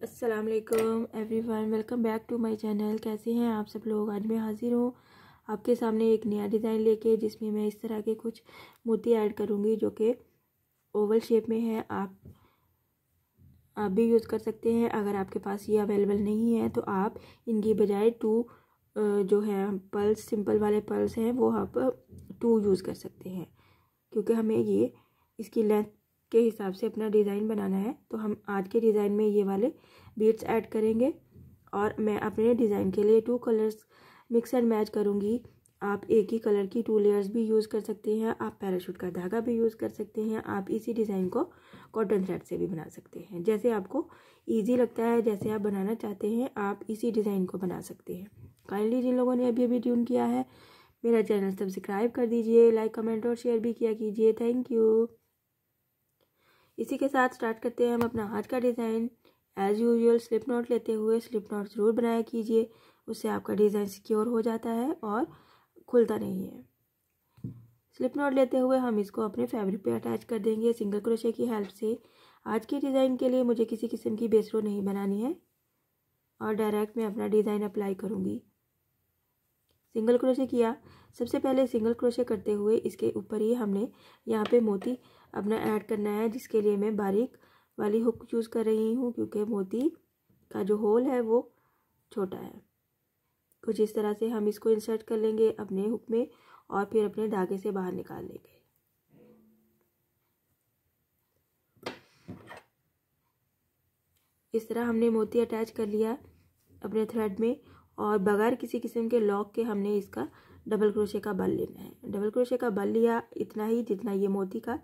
अस्सलाम वालेकुम everyone welcome back to my channel कैसे हैं आप सब लोग? आज मैं हाजिर हूँ आपके सामने एक नया डिज़ाइन लेके, जिसमें मैं इस तरह के कुछ मोती ऐड करूँगी जो कि ओवल शेप में है। आप आप भी यूज़ कर सकते हैं। अगर आपके पास ये अवेलेबल नहीं है तो आप इनकी बजाय टू जो है पल्स सिंपल वाले पल्स हैं, वो आप टू यूज़ कर सकते हैं। क्योंकि हमें ये, इसकी लेंथ के हिसाब से अपना डिज़ाइन बनाना है तो हम आज के डिज़ाइन में ये वाले बीट्स ऐड करेंगे। और मैं अपने डिज़ाइन के लिए two colours mix and match करूँगी। आप एक ही कलर की टू लेयर्स भी यूज़ कर सकते हैं, आप पैराशूट का धागा भी यूज़ कर सकते हैं, आप इसी डिज़ाइन को कॉटन थ्रेड से भी बना सकते हैं। जैसे आपको ईजी लगता है, जैसे आप बनाना चाहते हैं, आप इसी डिज़ाइन को बना सकते हैं। काइंडली जिन लोगों ने अभी अभी ट्यून किया है, मेरा चैनल सब्सक्राइब कर दीजिए लाइक कमेंट और शेयर भी किया कीजिए। थैंक यू इसी के साथ स्टार्ट करते हैं हम अपना आज का design as usual slip knot लेते हुए स्लिप नोट ज़रूर बनाया कीजिए, उससे आपका डिज़ाइन सिक्योर हो जाता है और खुलता नहीं है। स्लिप नोट लेते हुए हम इसको अपने फैब्रिक पे अटैच कर देंगे सिंगल क्रोशे की हेल्प से। आज के डिज़ाइन के लिए मुझे किसी किस्म की बेसरो नहीं बनानी है और डायरेक्ट मैं अपना डिज़ाइन अप्लाई करूँगी। सिंगल क्रोशे किया। सबसे पहले सिंगल क्रोशे करते हुए इसके ऊपर ही हमने यहाँ पे मोती अपना ऐड करना है, जिसके लिए मैं बारीक वाली हुक यूज़ कर रही हूँ, क्योंकि मोती का जो होल है वो छोटा है। कुछ इस तरह से हम इसको इंसर्ट कर लेंगे अपने हुक में और फिर अपने धागे से बाहर निकाल लेंगे। इस तरह हमने मोती अटैच कर लिया अपने थ्रेड में और बगैर किसी किस्म के लॉक के हमने इसका डबल क्रोशे का बल लेना है। डबल क्रोशे का बल लिया इतना ही, जितना ये मोती का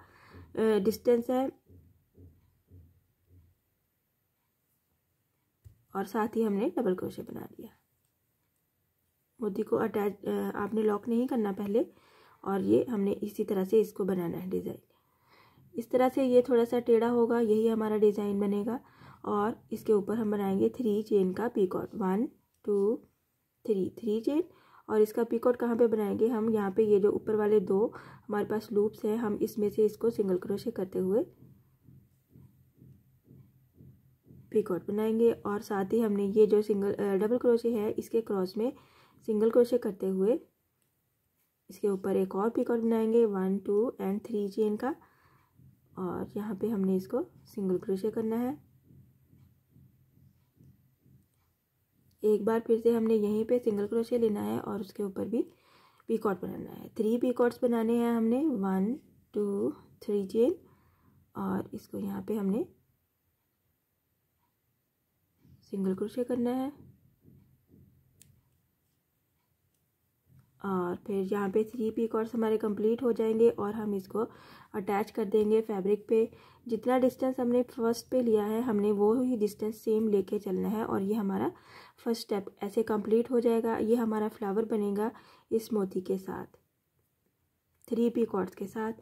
डिस्टेंस है। और साथ ही हमने डबल क्रोशे बना दिया मोती को अटैच आपने लॉक नहीं करना पहले, और ये हमने इसी तरह से इसको बनाना है डिज़ाइन इस तरह से ये थोड़ा सा टेढ़ा होगा, यही हमारा डिज़ाइन बनेगा। और इसके ऊपर हम बनाएँगे थ्री चेन का picot one two three three chain और इसका पिकआउट कहाँ पे बनाएँगे हम? यहाँ पे ये जो ऊपर वाले दो हमारे पास लूप्स हैं, हम इसमें से इसको सिंगल क्रोशे करते हुए पिकआउट बनाएँगे। और साथ ही हमने ये जो सिंगल डबल क्रोशे है, इसके क्रॉस में सिंगल क्रोशे करते हुए इसके ऊपर एक और पिकआउट बनाएँगे, one, two and three chain का और यहाँ पे हमने इसको सिंगल क्रोशे करना है। एक बार फिर से हमने यहीं पे सिंगल क्रोशिया लेना है और उसके ऊपर भी पीकॉट बनाना है। थ्री पीकॉट्स बनाने हैं हमने। वन टू थ्री चेन और इसको यहाँ पे हमने सिंगल क्रोशिया करना है। और फिर यहाँ पे थ्री पी पीकॉट्स हमारे कंप्लीट हो जाएँगे और हम इसको अटैच कर देंगे फैब्रिक पे। जितना डिस्टेंस हमने फ़र्स्ट पे लिया है, हमने वो ही डिस्टेंस सेम लेके चलना है और ये हमारा फ़र्स्ट स्टेप ऐसे कंप्लीट हो जाएगा। ये हमारा फ्लावर बनेगा इस मोती के साथ थ्री पी पीकॉट्स के साथ।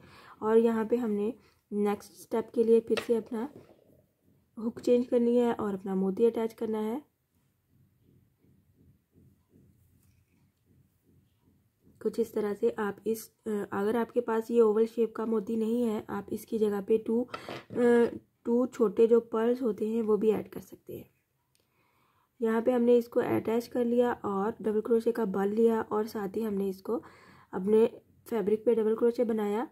और यहाँ पे हमने नेक्स्ट स्टेप के लिए फिर से अपना हुक चेंज करनी है और अपना मोती अटैच करना है। कुछ इस तरह से आप इस अगर आपके पास ये ओवल शेप का मोती नहीं है, आप इसकी जगह पे टू टू छोटे जो पर्ल्स होते हैं, वो भी ऐड कर सकते हैं। यहाँ पे हमने इसको अटैच कर लिया और डबल क्रोशे का बल लिया और साथ ही हमने इसको अपने फैब्रिक पे डबल क्रोशे बनाया।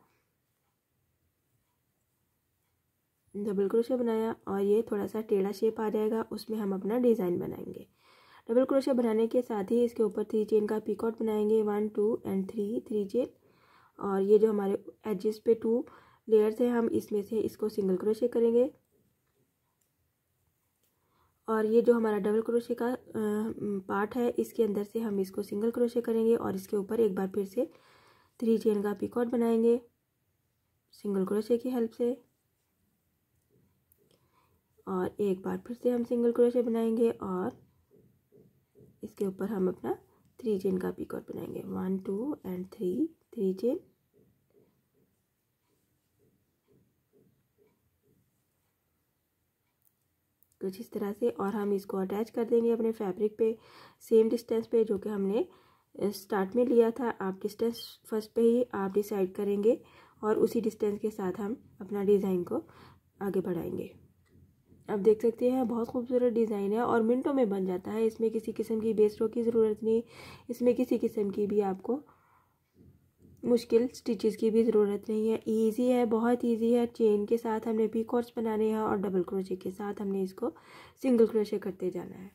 डबल क्रोशे बनाया और ये थोड़ा सा टेढ़ा शेप आ जाएगा, उसमें हम अपना डिज़ाइन बनाएँगे। डबल क्रोशिया बनाने के साथ ही इसके ऊपर थ्री चेन का पिकआउट बनाएँगे। One two and three three chain और ये जो हमारे एजेस पे टू लेयर्स हैं, हम इसमें से इसको सिंगल क्रोशे करेंगे। और ये जो हमारा डबल क्रोशे का पार्ट है, इसके अंदर से हम इसको सिंगल क्रोशे करेंगे और इसके ऊपर एक बार फिर से थ्री चेन का पिकआउट बनाएँगे। सिंगल क्रोशे की हेल्प से। और एक बार फिर से हम सिंगल क्रोशे बनाएँगे और इसके ऊपर हम अपना थ्री चेन का पिकॉट बनाएँगे। One two and three three chain कुछ इस तरह से और हम इसको अटैच कर देंगे अपने फैब्रिक पे सेम डिस्टेंस पे जो कि हमने स्टार्ट में लिया था। आप डिस्टेंस फ़र्स्ट पे ही आप डिसाइड करेंगे और उसी डिस्टेंस के साथ हम अपना डिज़ाइन को आगे बढ़ाएँगे। आप देख सकते हैं, बहुत खूबसूरत डिज़ाइन है और मिनटों में बन जाता है। इसमें किसी किस्म की बेस्टों की ज़रूरत नहीं, इसमें किसी किस्म की भी आपको मुश्किल स्टिचेस की भी ज़रूरत नहीं है। इजी है, बहुत इजी है। चेन के साथ हमने पी कॉर्ड्स बनाने हैं और डबल क्रोशे के साथ हमने इसको सिंगल क्रोशे करते जाना है।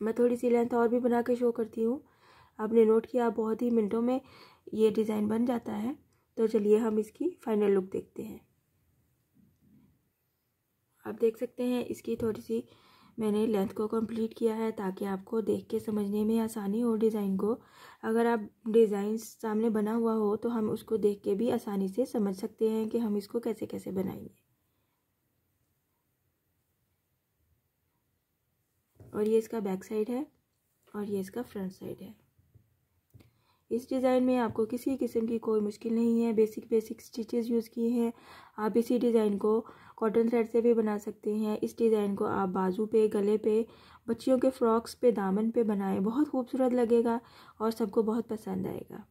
मैं थोड़ी सी लेंथ और भी बना के शो करती हूँ। आपने नोट किया, बहुत ही मिनटों में ये डिज़ाइन बन जाता है। तो चलिए हम इसकी फाइनल लुक देखते हैं। आप देख सकते हैं, इसकी थोड़ी सी मैंने लेंथ को कंप्लीट किया है ताकि आपको देख के समझने में आसानी हो डिज़ाइन को। अगर आप डिज़ाइन सामने बना हुआ हो तो हम उसको देख के भी आसानी से समझ सकते हैं कि हम इसको कैसे कैसे बनाएँगे। और ये इसका बैक साइड है और ये इसका फ्रंट साइड है। इस डिज़ाइन में आपको किसी किस्म की कोई मुश्किल नहीं है। बेसिक बेसिक स्टिचेस यूज़ किए हैं। आप इसी डिज़ाइन को कॉटन थ्रेड से भी बना सकते हैं। इस डिज़ाइन को आप बाजू पे, गले पे, बच्चियों के फ्रॉक्स पे, दामन पे बनाएँ। बहुत खूबसूरत लगेगा और सबको बहुत पसंद आएगा।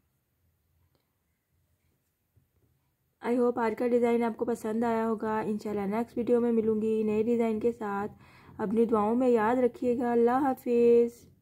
आई होप आज का डिज़ाइन आपको पसंद आया होगा। इंशाल्लाह नेक्स्ट वीडियो में मिलूँगी नए डिज़ाइन के साथ। अपनी दुआओं में याद रखिएगा। अल्लाह हाफिज़।